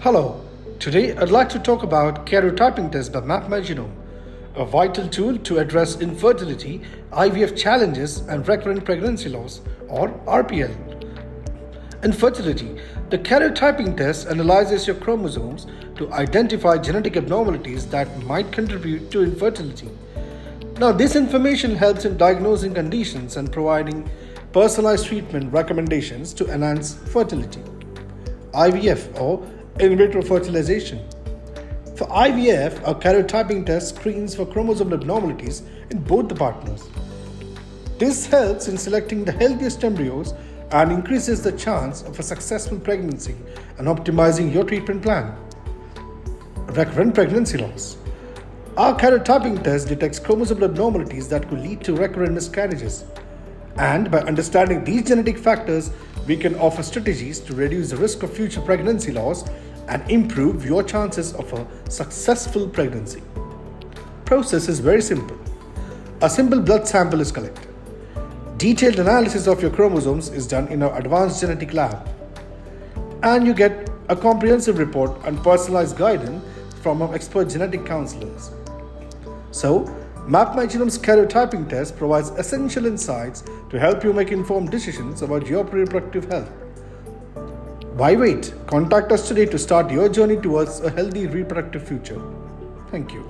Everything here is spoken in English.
Hello, today I'd like to talk about karyotyping test by Map My Genome, a vital tool to address infertility, IVF challenges, and recurrent pregnancy loss, or RPL. Infertility. The karyotyping test analyzes your chromosomes to identify genetic abnormalities that might contribute to infertility. Now, this information helps in diagnosing conditions and providing personalized treatment recommendations to enhance fertility. IVF or in vitro fertilization. For IVF, a karyotyping test screens for chromosome abnormalities in both the partners. This helps in selecting the healthiest embryos and increases the chance of a successful pregnancy and optimizing your treatment plan. Recurrent pregnancy loss. Our karyotyping test detects chromosome abnormalities that could lead to recurrent miscarriages. And by understanding these genetic factors, we can offer strategies to reduce the risk of future pregnancy loss and improve your chances of a successful pregnancy. Process is very simple. A simple blood sample is collected. Detailed analysis of your chromosomes is done in our advanced genetic lab. And you get a comprehensive report and personalized guidance from our expert genetic counselors. So, Map My Genome's karyotyping test provides essential insights to help you make informed decisions about your reproductive health. Why wait? Contact us today to start your journey towards a healthy reproductive future. Thank you.